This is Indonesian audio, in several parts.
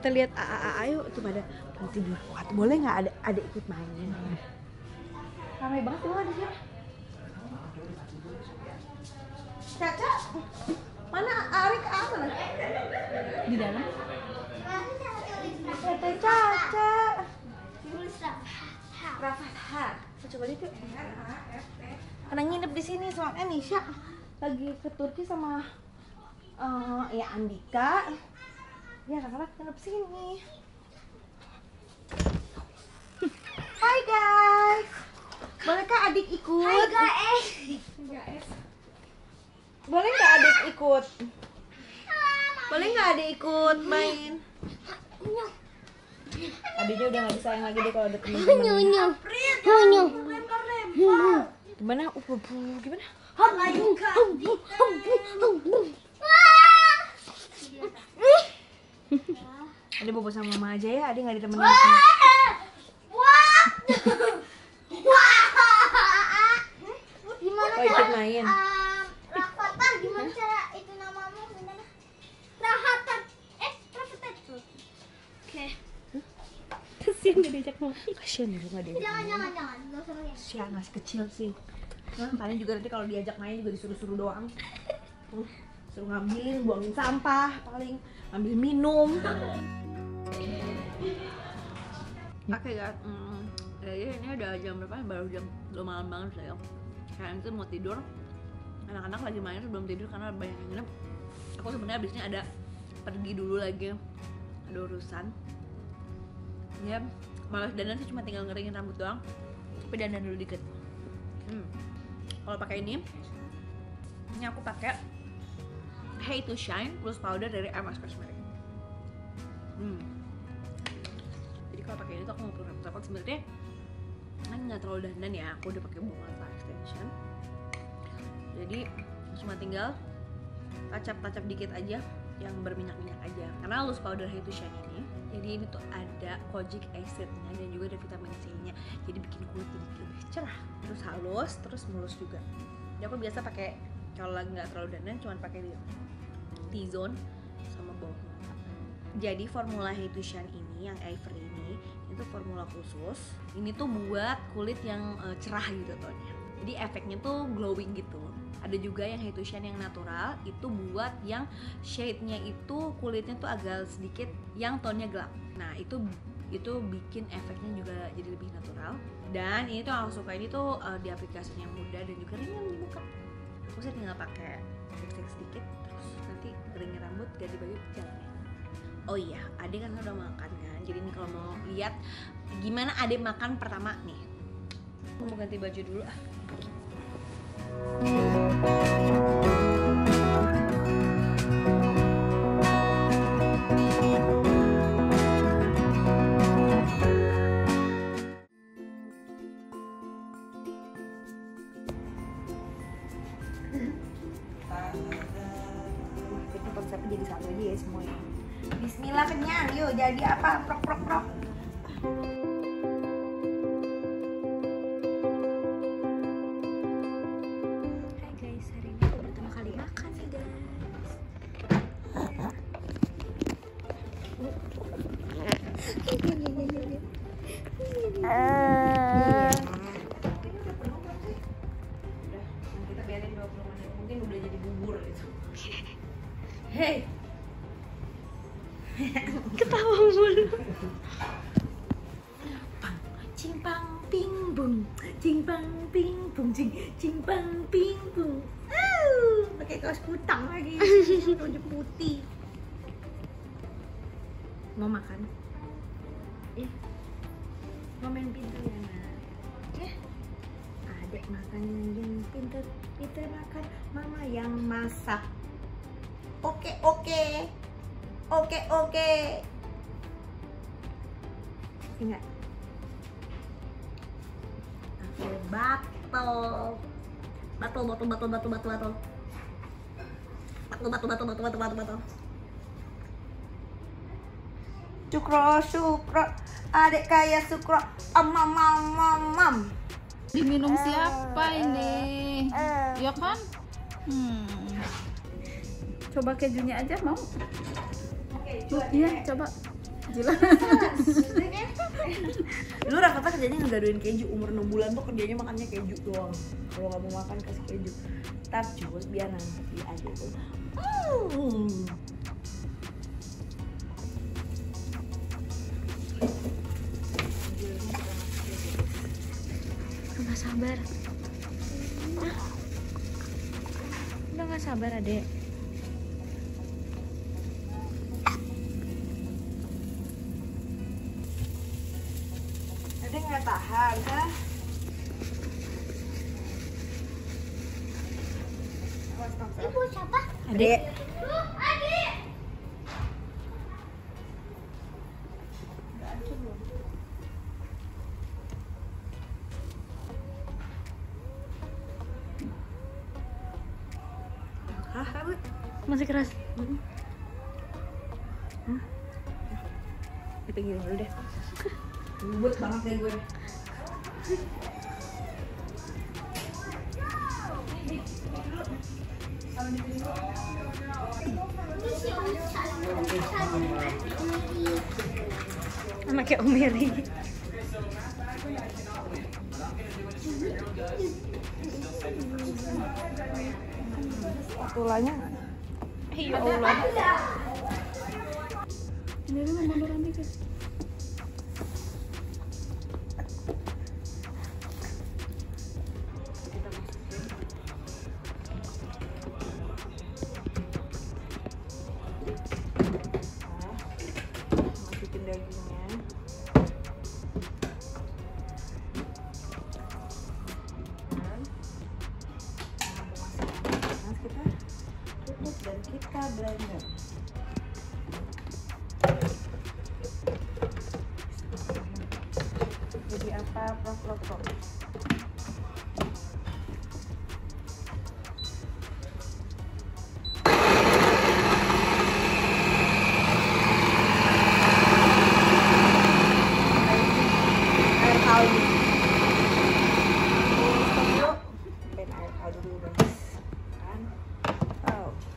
kita lihat a a a ayo tuh pada pada tidur. Kuat boleh nggak ada ada ikut main? Ramai banget tuh di sini. Caca mana Arik? Ah mana? Di dalam. Tete Caca Rafatha coba lihat yuk. Karena nginep di sini soalnya Nisha lagi ke Turki sama eh, ya Andika ya anak-anak nginep sini. Hai guys. Bolehkah adik ikut? Hai guys. boleh nggak adik ikut? Boleh nggak adik ikut main? Adiknya udah nggak disayang lagi deh kalau ada teman-teman Nyunyu. Nyunyu. gimana? Uh, uh, uh, gimana? Ada bobo sama mama aja ya adik nggak ditemenin. Di sini Gimana oh ikut main. Rafathar gimana cara itu namamu gimana? Eh. Oke. kasian dia diajak main kasian diajak Jangan jangan jangan. Usah kecil sih. Nah, paling juga nanti kalau diajak main juga disuruh-suruh doang. Hmm, Suruh ngambilin, buangin sampah paling Ngambil minum Oke guys, hmm, ya ini udah jam berapa? Baru jam udah malam banget saya Kalian tuh mau tidur. Anak-anak lagi main sebelum tidur karena banyak yang nginep. Aku sebenarnya abisnya ada pergi dulu lagi. Ada urusan. Ya, malas dandan sih cuma tinggal ngeringin rambut doang. Tapi dandan dulu dikit. Hmm. Kalau pakai ini, ini aku pakai Hey to Shine plus powder dari MS Cosmetics. Hmm. Kalau pakai ini tuh aku mau rambut apa sebenarnya kan nggak terlalu dandan ya. Aku udah pakai bunga Life extension. Jadi cuma tinggal tacap-tacap dikit aja yang berminyak-minyak aja. Karena loose powder Shine ini jadi ini tuh ada kojic acidnya dan juga ada vitamin C nya jadi bikin kulit jadi lebih cerah terus halus terus mulus juga. Jadi aku biasa pakai kalau nggak terlalu dandan cuma pakai di T-zone sama bawah. Mata jadi formula Shine ini yang ini itu formula khusus ini tuh buat kulit yang eh, cerah gitu tonnya jadi efeknya tuh glowing gitu. Ada juga yang Shine yang natural itu buat yang shade-nya itu kulitnya tuh agak sedikit yang tone-nya gelap. Nah itu itu bikin efeknya juga jadi lebih natural. Dan ini tuh aku suka ini tuh eh, di aplikasinya mudah dan juga ringan di muka. Aku sih tinggal pakai lipstick sedikit terus nanti keringin rambut ganti baju jalannya. Oh iya adek kan udah makan kan jadi ini kalau mau lihat gimana adek makan pertama nih? Aku mau ganti baju dulu ah Ketawa mulu. Pang, cimpang ping bung, cimpang ping bung, cing, cimpang ping bung. Pakai kaos kutang lagi, baju putih. Mau makan? Eh, mau main pintar ya nak? Ya, adek makan yang pintar, pintar makan, mama yang masak. Oke oke, oke oke. Ingat. Oke, batal. Batal, batal, batal, batal, batal, batal. Batal, batal, batal, batal, batal, batal, batal. Sukro, sukro, adek kaya sukro, amam, amam, amam. Diminum siapa ini? Ya kan? Hmm. Coba kejunya aja mau? Oke, Iya, coba. Jila. Dulu Rafa kerjanya ngegaduin keju umur 6 bulan tuh kerjanya makannya keju doang. Kalau nggak mau makan kasih keju. Tapi biar nanti ada tuh. Hmm. Udah gak sabar. Udah gak sabar adek. Ada nggak ha? Ibu siapa? Adik. Hah? Masih keras. Kita gini dulu deh. Ribet banget deh gue. Anaknya Om Mary. Tulanya Ya Allah. Ini munduran dikit.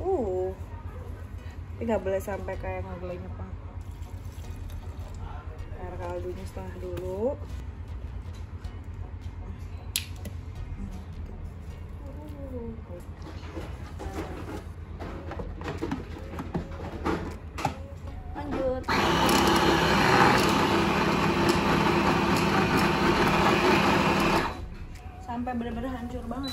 Uh ini. Nggak boleh sampai kayak nggak boleh nyepang air kaldunya setengah dulu lanjut sampai benar-benar hancur banget.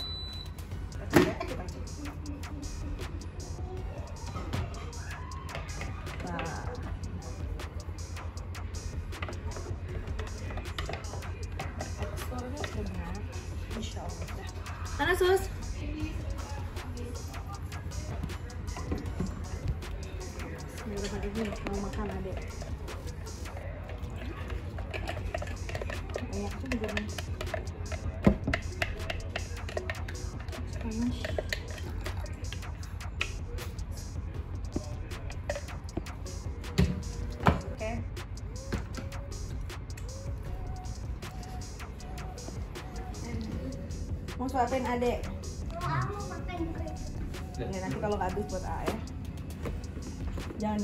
Teksturnya benar, insya Allah. Mana sus? Panas oke. Mau suapin adek Aku makan kue. ya nanti kalau nggak habis buat A ya. Jangan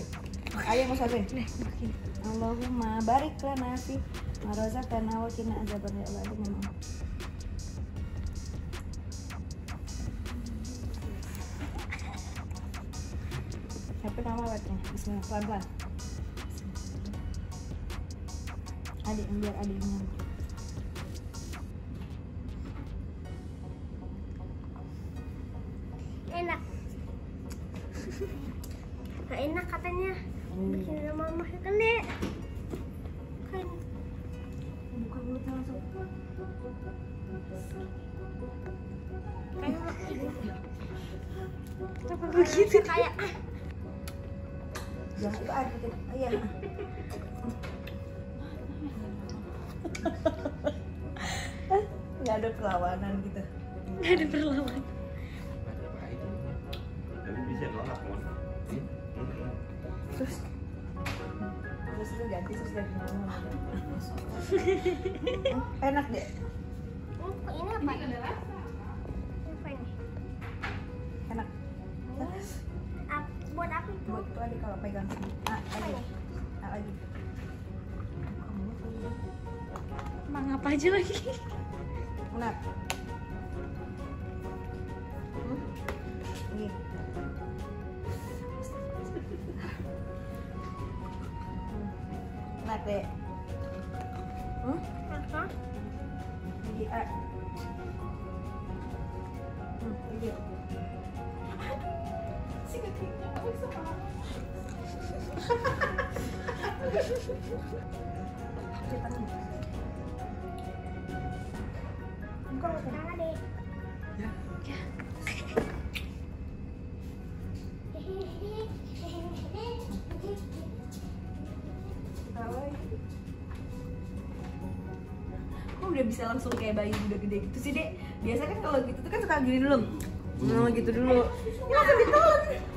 ayah mau suapin? Allahumma barik lana fi marazaqana wa qina azaban ya Allah Tapi nama awetnya Bismillah pelan-pelan Adik biar adiknya Enak. Gak enak katanya. Bikin sama mama dek. Kan. Buka mulutnya langsung Kenapa begitu? Kayak ah, Jangan itu air putih Iya Nggak ada perlawanan gitu Gak ada perlawanan. Tapi bisa nolak mon. Terus Terus itu ganti terus ganti Enak deh ini apa? Ini apa pegang sini. Ah, lagi. Ya? Ah, lagi. Apa aja lagi? Benar. Hmm? Ini. deh. Udah bisa langsung kayak bayi udah gede gitu sih dek? Biasa kan kalau gitu tuh kan suka gini dulu. Nah gitu dulu. Ini langsung ditelan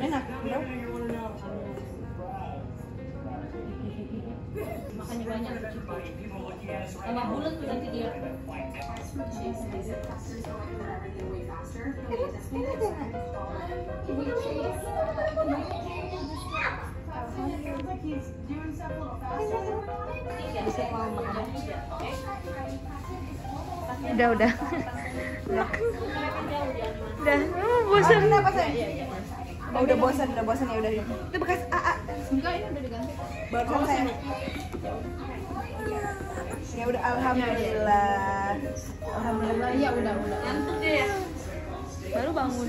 Enak, bro Makannya banyak. Tambah bulat tuh nanti dia. Udah, udah. Udah, oh, bosan. Ah? Oh, udah bosan, udah bosan ya udah. Itu bekas AA. Enggak, ini udah diganti. Barusan saya. Ya udah alhamdulillah. Alhamdulillah. Iya, udah, udah. Ngantuk dia. Baru bangun.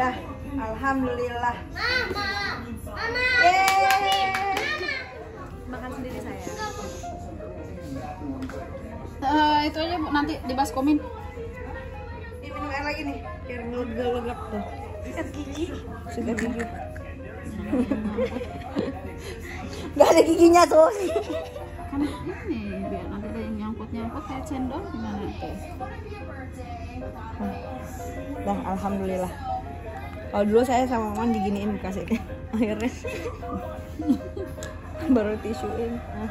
Dah, alhamdulillah. Mama, mama, Yeay. Makan sendiri saya. Eh, itu aja Bu, nanti dibaskomin. Ini minum air lagi nih, biar ngelegak tuh. Sikat gigi. Sikat gigi. Gak ada giginya tuh. Kan ini biar nanti ada yang nyangkut-nyangkut kayak cendol gimana tuh? Dah, alhamdulillah. Kalau dulu saya sama Maman diginiin kasih akhirnya baru tisuin. Ah,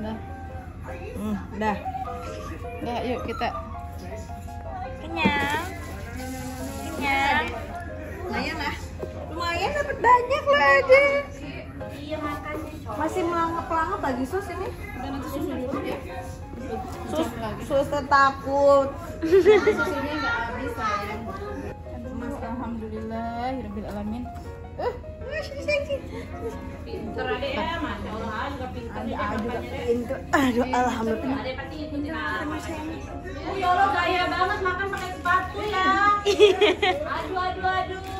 Udah. hmm, dah. Udah, yuk kita Kenyang. Kenyang. Lumayan lah. Lumayan dapat banyak lah ada. Masih melangap-langap lagi sus ini. udah nanti susu dulu ya. Sus, sus takut. Susunya nggak habis sayang. Alhamdulillah, alamin. Eh, Pinter adek ya, Masya Allah. Ah, juga pinter. ada ada juga pintu. Aduh, alhamdulillah. Adek pasti ngikutin apa. Oh, ya Allah, gaya banget makan pakai sepatu ya. Aduh, aduh, aduh.